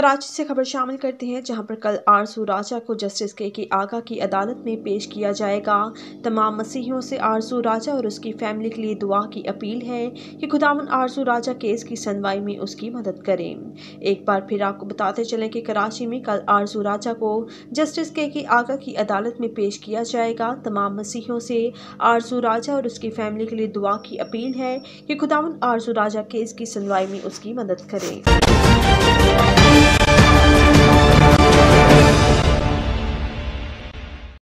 कराची से खबर शामिल करते हैं, जहाँ पर कल आरसू राजा को जस्टिस के के आगा की अदालत में पेश किया जाएगा। तमाम मसीहियों से आरसू राजा और उसकी फैमिली के लिए दुआ की अपील है कि खुदावन आरसू राजा केस की सुनवाई में उसकी मदद करें। एक बार फिर आपको बताते चलें कि कराची में कल आरसू राजा को जस्टिस के के आगा की अदालत में पेश किया जाएगा। तमाम मसीहियों से आरसू राजा और उसकी फैमिली के लिए दुआ की अपील है कि खुदावन आरसू राजा केस की सुनवाई में उसकी मदद करें।